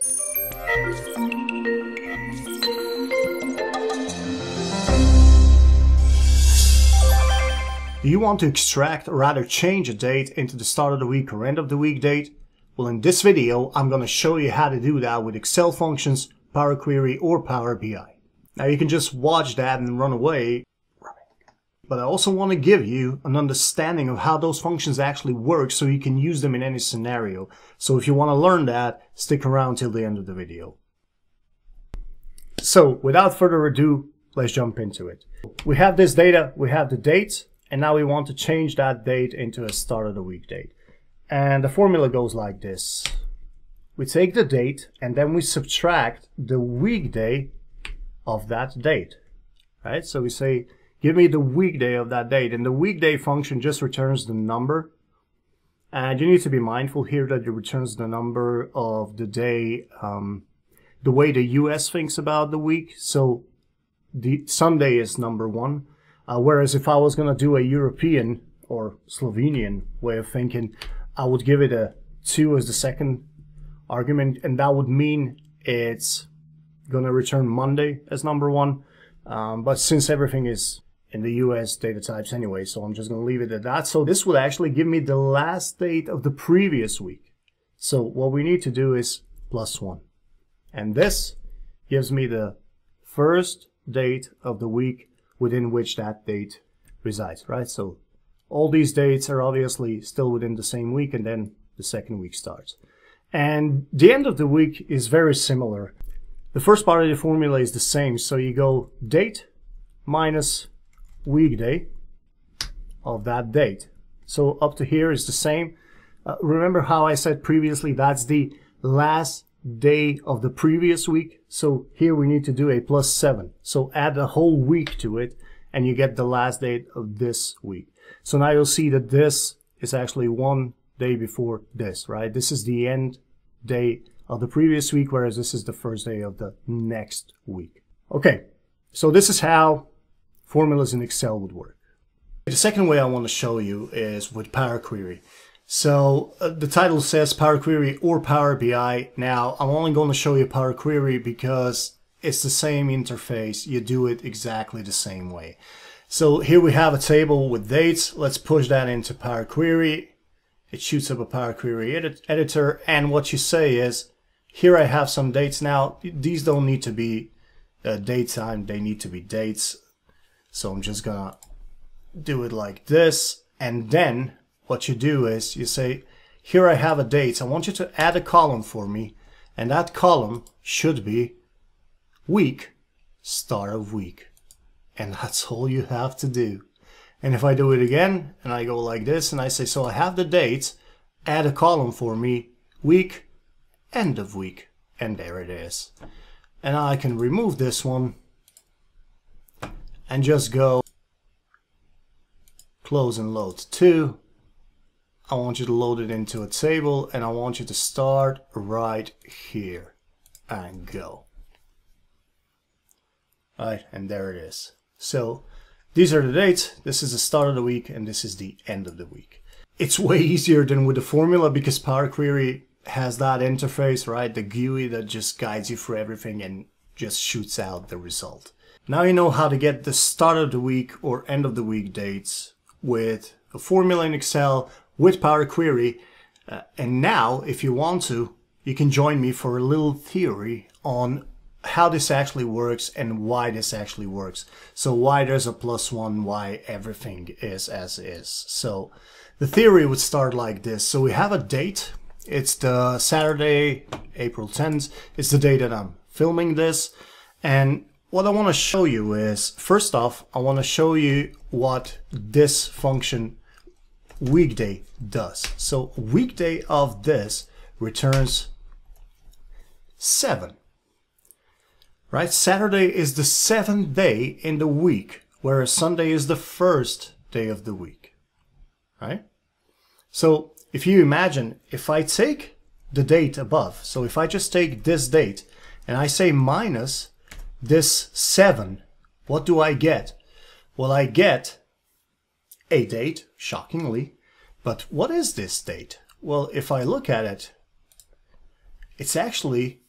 Do you want to extract or rather change a date into the start of the week or end of the week date? Well, in this video, I'm going to show you how to do that with Excel functions, Power Query, or Power BI. Now you can just watch that and run away, but I also want to give you an understanding of how those functions actually work so you can use them in any scenario. So if you want to learn that, stick around till the end of the video. So without further ado, let's jump into it. We have this data, we have the date, and now we want to change that date into a start of the week date. And the formula goes like this. We take the date and then we subtract the weekday of that date. Right? So we say, give me the weekday of that date. And the weekday function just returns the number. And you need to be mindful here that it returns the number of the day, um, the way the US thinks about the week. So the Sunday is number one uh, whereas if I was going to do a European or Slovenian way of thinking, I would give it a 2 as the second argument, and that would mean it's going to return Monday as number one. Um, but since everything is in the US data types anyway, so I'm just going to leave it at that. So this will actually give me the last date of the previous week. So what we need to do is plus 1. And this gives me the first date of the week within which that date resides, right? So all these dates are obviously still within the same week and then the second week starts. And the end of the week is very similar. The first part of the formula is the same. So you go date minus weekday of that date. So up to here is the same. Uh, remember how I said previously that's the last day of the previous week. So here we need to do a plus seven. So add a whole week to it and you get the last date of this week. So now you'll see that this is actually one day before this, right? This is the end day of the previous week, whereas this is the first day of the next week. Okay, so this is how formulas in Excel would work. The second way I want to show you is with Power Query. So uh, the title says Power Query or Power BI. Now I'm only going to show you Power Query because it's the same interface. You do it exactly the same way. So here we have a table with dates. Let's push that into Power Query. It shoots up a Power Query edit editor. And what you say is, here I have some dates. Now, these don't need to be uh, date time. They need to be dates. So I'm just to do it like this. And then what you do is you say, here I have a date. I want you to add a column for me. And that column should be week, start of week. And that's all you have to do. And if I do it again, and I go like this, and I say, so I have the dates, add a column for me, week, end of week. And there it is. And I can remove this one and just go close and load to I want you to load it into a table and I want you to start right here and go. Alright, and there it is. So these are the dates, this is the start of the week and this is the end of the week. It's way easier than with the formula because Power Query has that interface, right? The GUI that just guides you through everything and just shoots out the result. Now you know how to get the start of the week or end of the week dates with a formula in Excel with Power Query. Uh, and now, if you want to, you can join me for a little theory on how this actually works and why this actually works. So why there's a plus one, why everything is as is. So the theory would start like this. So we have a date. It's the Saturday, April 10th. It's the day that I'm filming this. And what I want to show you is, first off, I want to show you what this function weekday does. So weekday of this returns 7. Right? Saturday is the seventh day in the week, whereas Sunday is the first day of the week. Right? So if you imagine, if I take the date above, so if I just take this date and I say minus this 7, what do I get? Well, I get a date, shockingly. But what is this date? Well, if I look at it, it's actually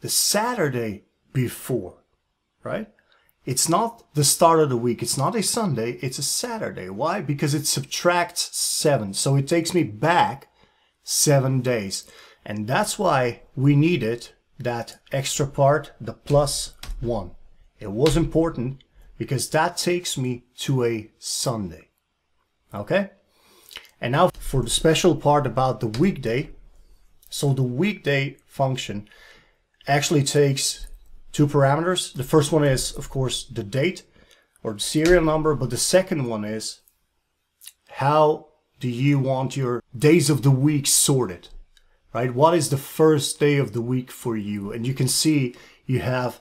the Saturday before, right? It's not the start of the week. It's not a Sunday. It's a Saturday. Why? Because it subtracts seven. So it takes me back seven days. And that's why we needed that extra part, the plus one. It was important because that takes me to a Sunday. Okay? And now for the special part about the weekday. So the weekday function actually takes two parameters. The first one is, of course, the date or the serial number, but the second one is how do you want your days of the week sorted, right? What is the first day of the week for you? And you can see you have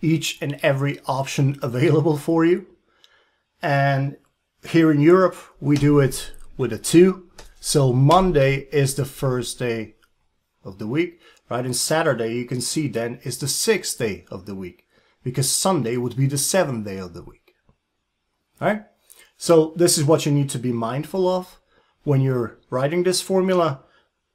each and every option available for you. And here in Europe, we do it with a two. So Monday is the first day of the week, right? And Saturday, you can see then is the sixth day of the week because Sunday would be the seventh day of the week, right? So this is what you need to be mindful of when you're writing this formula.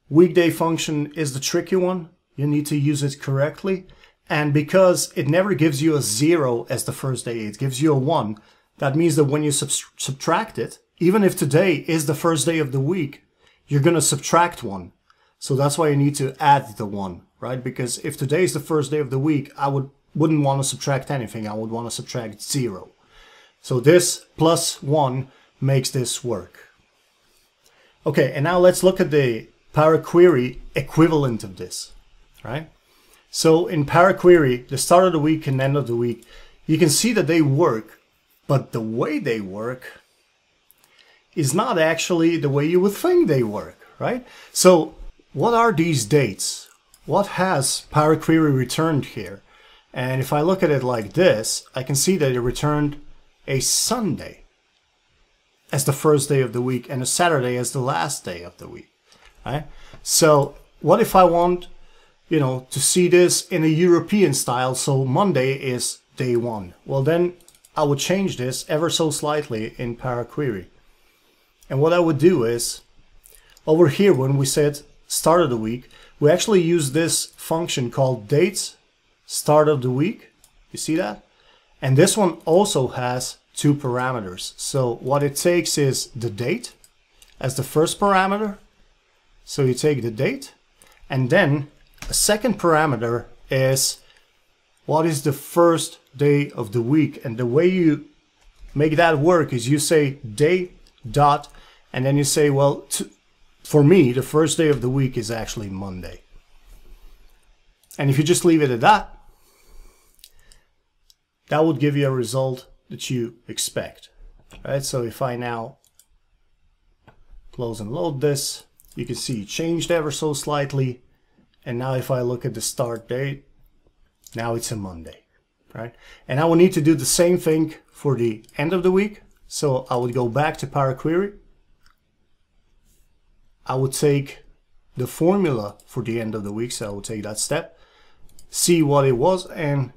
Weekday function is the tricky one. You need to use it correctly. And because it never gives you a zero as the first day, it gives you a one. That means that when you sub subtract it, even if today is the first day of the week, you're going to subtract one. So that's why you need to add the one, right? Because if today is the first day of the week, I would, wouldn't want to subtract anything. I would want to subtract zero. So this plus one makes this work. Okay, and now let's look at the Power Query equivalent of this, right? So in Power Query, the start of the week and end of the week, you can see that they work, but the way they work is not actually the way you would think they work, right? So what are these dates? What has Power Query returned here? And if I look at it like this, I can see that it returned a Sunday as the first day of the week and a Saturday as the last day of the week, right? So what if I want you know, to see this in a European style. So Monday is day one. Well, then I would change this ever so slightly in Power Query. And what I would do is over here, when we said start of the week, we actually use this function called dates start of the week. You see that? And this one also has two parameters. So what it takes is the date as the first parameter. So you take the date and then a second parameter is what is the first day of the week. And the way you make that work is you say day dot and then you say well for me the first day of the week is actually Monday. And if you just leave it at that that would give you a result that you expect right? So if I now close and load this you can see it changed ever so slightly and now if I look at the start date, now it's a Monday, right? And I will need to do the same thing for the end of the week. So I would go back to Power Query. I would take the formula for the end of the week. So I would take that step, see what it was and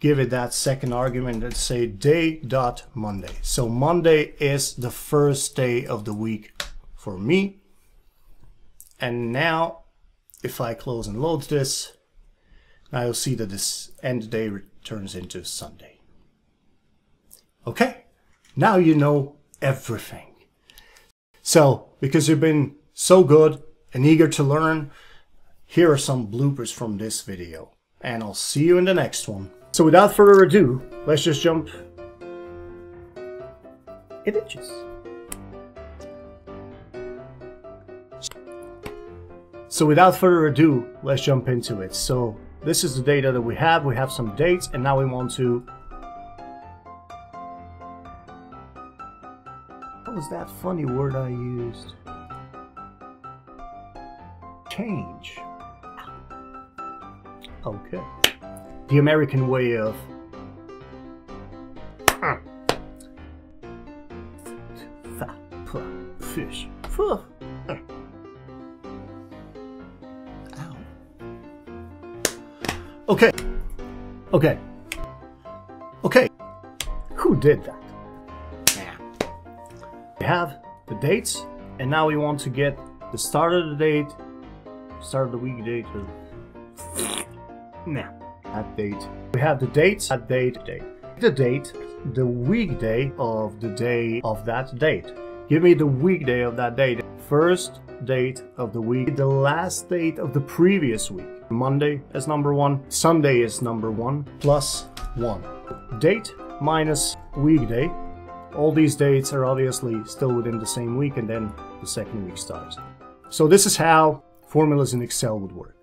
give it that second argument and say day dot Monday. So Monday is the first day of the week for me. And now if I close and load this, now you'll see that this end day returns into Sunday. Okay, now you know everything. So, because you've been so good and eager to learn, here are some bloopers from this video. And I'll see you in the next one. So without further ado, let's just jump. It itches. So without further ado, let's jump into it. So this is the data that we have. We have some dates and now we want to... What was that funny word I used? Change. Okay. The American way of... Fish. Okay. Okay. Who did that? We have the dates, and now we want to get the start of the date, start of the week date, or Now, that date. We have the date, that date, date. The date, the weekday of the day of that date. Give me the weekday of that date. First date of the week, the last date of the previous week. Monday is number one, Sunday is number one, plus one. Date minus weekday. All these dates are obviously still within the same week and then the second week starts. So this is how formulas in Excel would work.